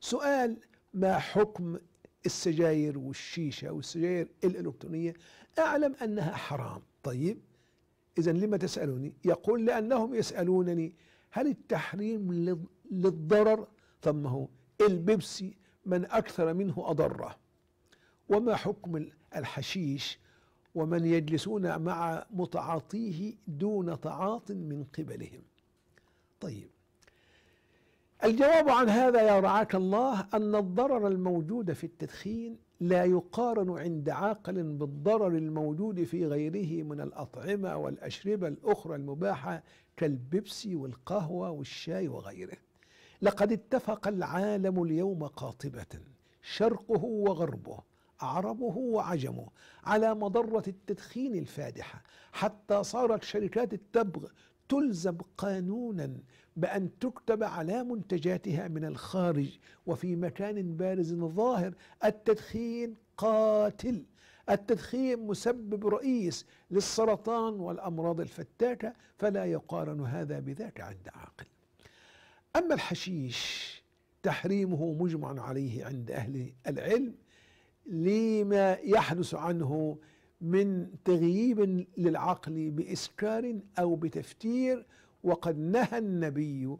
سؤال ما حكم السجاير والشيشة والسجاير الإلكترونية؟ أعلم أنها حرام. طيب إذا لما تسألوني؟ يقول لأنهم يسألونني هل التحريم للضرر؟ ثم هو البيبسي من أكثر منه أضره. وما حكم الحشيش؟ ومن يجلسون مع متعاطيه دون تعاط من قبلهم. طيب الجواب عن هذا يا رعاك الله أن الضرر الموجود في التدخين لا يقارن عند عاقل بالضرر الموجود في غيره من الأطعمة والأشربة الأخرى المباحة كالبيبسي والقهوة والشاي وغيره. لقد اتفق العالم اليوم قاطبة شرقه وغربه عربه وعجمه على مضرة التدخين الفادحة حتى صارت شركات التبغ تلزم قانونا بأن تكتب على منتجاتها من الخارج وفي مكان بارز ظاهر التدخين قاتل. التدخين مسبب رئيس للسرطان والأمراض الفتاكة فلا يقارن هذا بذاك عند عاقل. أما الحشيش تحريمه مجمع عليه عند أهل العلم لما يحدث عنه من تغييب للعقل بإسكار أو بتفتير وقد نهى النبي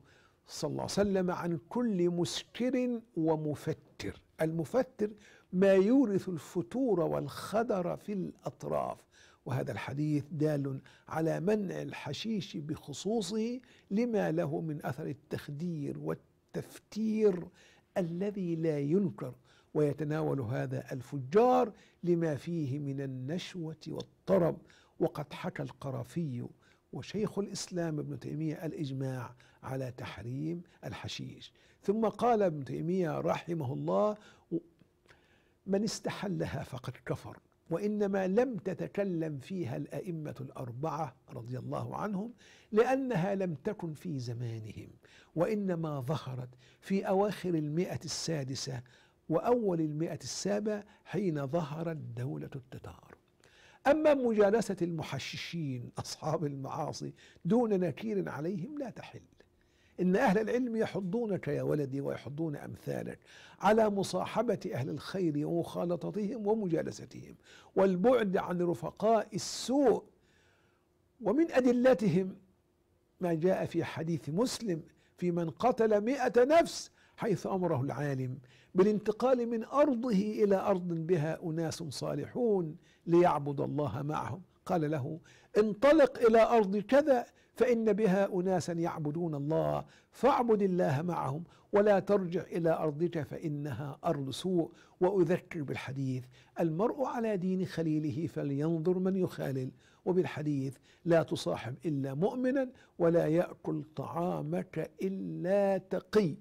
صلى الله عليه وسلم عن كل مسكر ومفتر. المفتر ما يورث الفتور والخدر في الأطراف. وهذا الحديث دال على منع الحشيش بخصوصه لما له من أثر التخدير والتفتير الذي لا ينكر. ويتناول هذا الفجار لما فيه من النشوة والطرب. وقد حكى القرافي وشيخ الإسلام ابن تيمية الإجماع على تحريم الحشيش. ثم قال ابن تيمية رحمه الله من استحلها فقد كفر وإنما لم تتكلم فيها الأئمة الأربعة رضي الله عنهم لأنها لم تكن في زمانهم وإنما ظهرت في أواخر المئة السادسة وأول المئة السابعه حين ظهرت دولة التتار. أما مجالسة المحششين أصحاب المعاصي دون نكير عليهم لا تحل. إن أهل العلم يحضونك يا ولدي ويحضون أمثالك على مصاحبة أهل الخير ومخالطتهم ومجالستهم والبعد عن رفقاء السوء. ومن أدلتهم ما جاء في حديث مسلم في من قتل مئة نفس حيث أمره العالم بالانتقال من أرضه إلى أرض بها أناس صالحون ليعبد الله معهم. قال له انطلق إلى أرض كذا فإن بها أناسا يعبدون الله فاعبد الله معهم ولا ترجع إلى أرضك فإنها أرض سوء. وأذكر بالحديث المرء على دين خليله فلينظر من يخالل. وبالحديث لا تصاحب إلا مؤمنا ولا يأكل طعامك إلا تقي.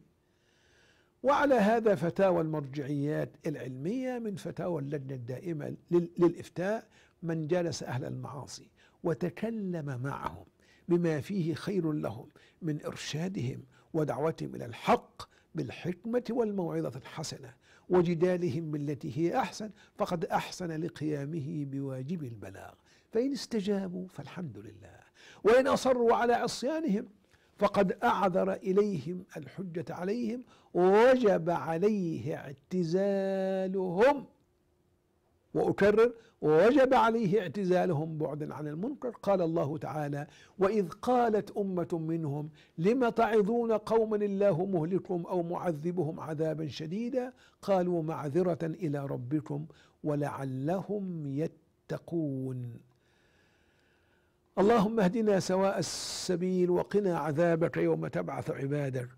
وعلى هذا فتاوى المرجعيات العلمية من فتاوى اللجنة الدائمة للإفتاء من جلس أهل المعاصي وتكلم معهم بما فيه خير لهم من إرشادهم ودعوتهم إلى الحق بالحكمة والموعظة الحسنة وجدالهم بالتي هي أحسن فقد أحسن لقيامه بواجب البلاغ. فإن استجابوا فالحمد لله. وإن أصروا على عصيانهم فقد أعذر إليهم الحجة عليهم وجب عليه اعتزالهم. وأكرر ووجب عليه اعتزالهم بعدا عن المنكر. قال الله تعالى وإذ قالت أمة منهم لم تعظون قوما الله مهلكهم أو معذبهم عذابا شديدا؟ قالوا معذرة إلى ربكم ولعلهم يتقون. اللهم اهدنا سواء السبيل وقنا عذابك يوم تبعث عبادك.